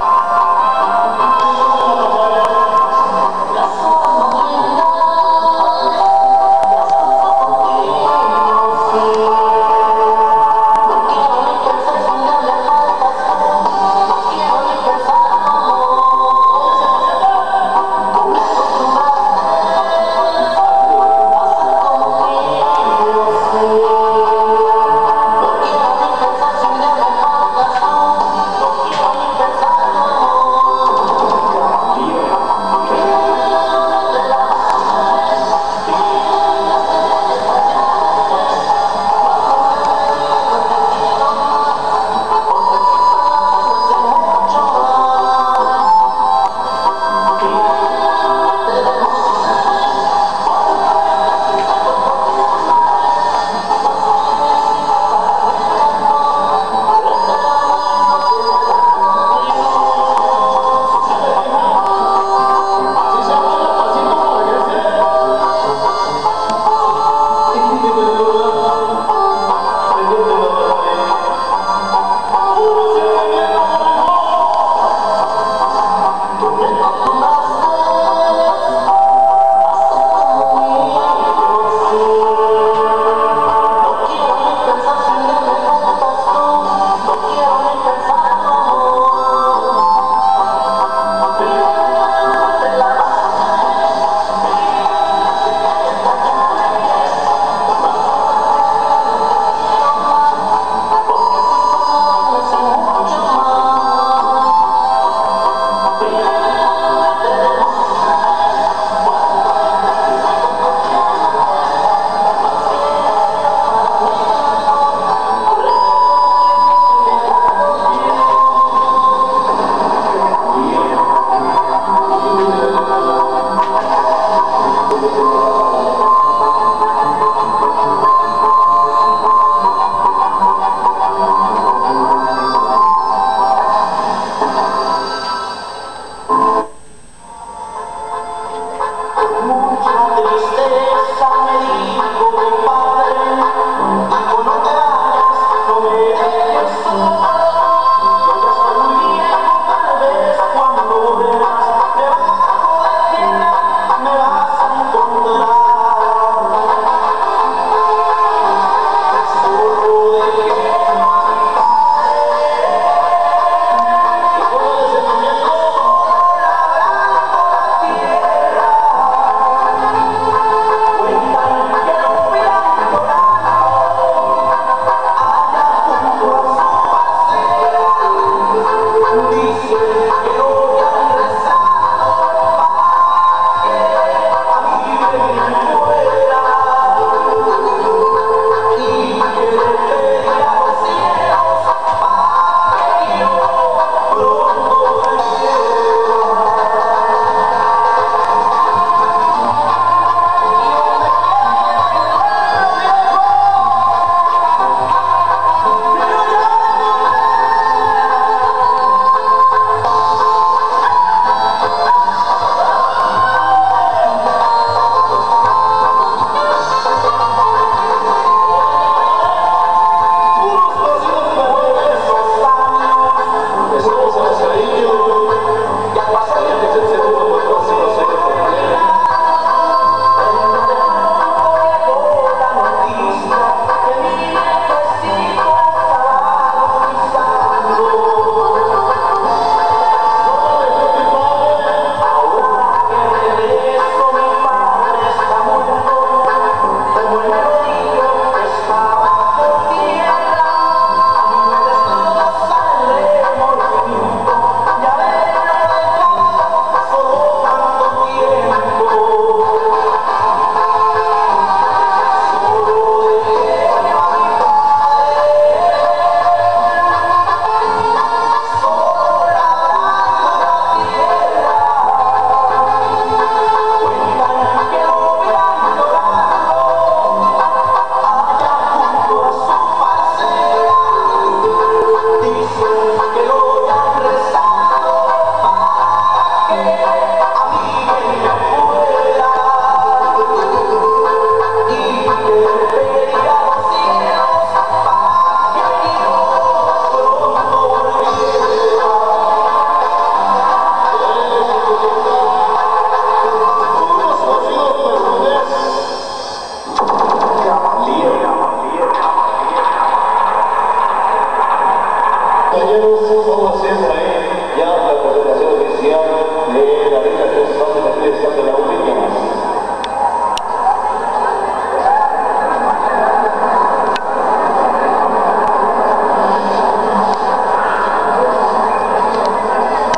Oh! Caballeros, somos Israel, ya la presentación oficial de la Liga